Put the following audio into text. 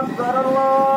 أكبر الله